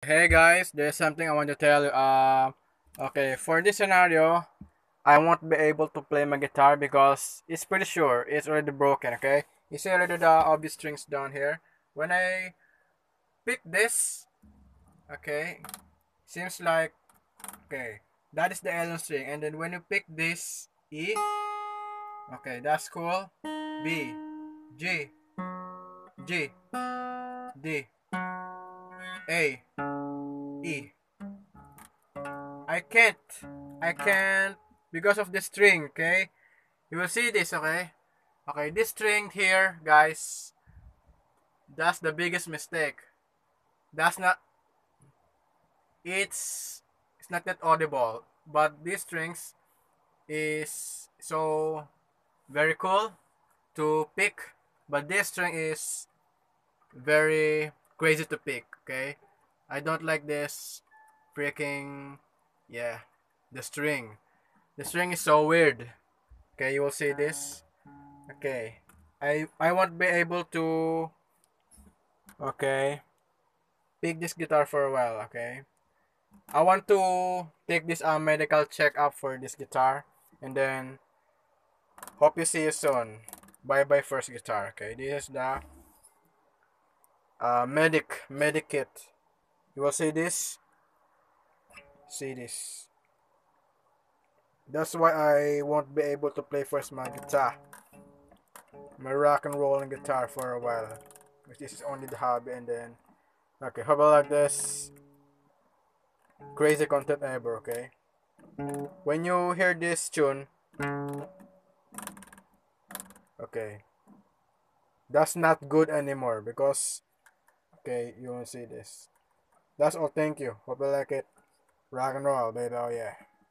Hey guys, there's something I want to tell you. Uh, okay, for this scenario, I won't be able to play my guitar because it's pretty sure it's already broken. Okay, you see already the obvious strings down here. When I pick this, okay, seems like okay that is the L string, and then when you pick this E, okay, that's cool. B, G, G, D, A. E. I can't. I can't because of the string, okay? You will see this, okay? Okay, this string here, guys, that's the biggest mistake. That's not it's it's not that audible, but these strings is so very cool to pick, but this string is very crazy to pick, okay? I don't like this freaking yeah the string. The string is so weird okay? You will see this. Okay. I I won't be able to okay pick this guitar for a while okay? I want to take this uh, medical check up for this guitar and then hope you see you soon. Bye bye first guitar okay? This is the uh, medic medic kit you will see this? See this. That's why I won't be able to play first my guitar. My rock and rolling guitar for a while. This is only the hobby and then okay how about like this? Crazy content ever okay? When you hear this tune okay that's not good anymore because okay you won't see this that's all. Thank you. Hope you like it. Rock and roll, baby. Oh, yeah.